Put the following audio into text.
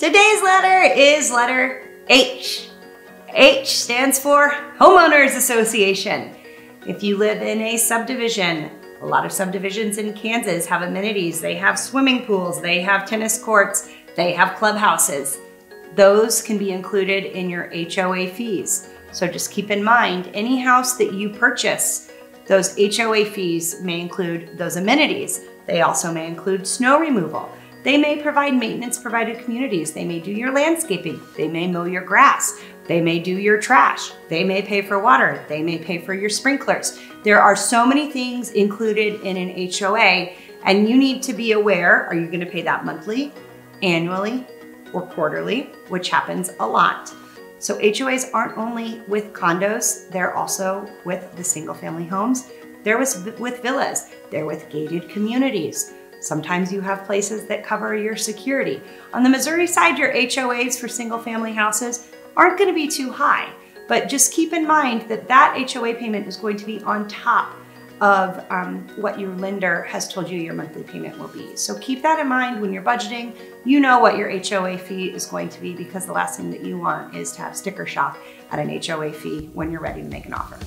Today's letter is letter H. H stands for Homeowners Association. If you live in a subdivision, a lot of subdivisions in Kansas have amenities. They have swimming pools, they have tennis courts, they have clubhouses. Those can be included in your HOA fees. So just keep in mind, any house that you purchase, those HOA fees may include those amenities. They also may include snow removal. They may provide maintenance provided communities. They may do your landscaping. They may mow your grass. They may do your trash. They may pay for water. They may pay for your sprinklers. There are so many things included in an HOA and you need to be aware, are you gonna pay that monthly, annually, or quarterly, which happens a lot. So HOAs aren't only with condos, they're also with the single family homes. They're with, with villas, they're with gated communities. Sometimes you have places that cover your security. On the Missouri side, your HOAs for single family houses aren't gonna be too high, but just keep in mind that that HOA payment is going to be on top of um, what your lender has told you your monthly payment will be. So keep that in mind when you're budgeting. You know what your HOA fee is going to be because the last thing that you want is to have sticker shock at an HOA fee when you're ready to make an offer.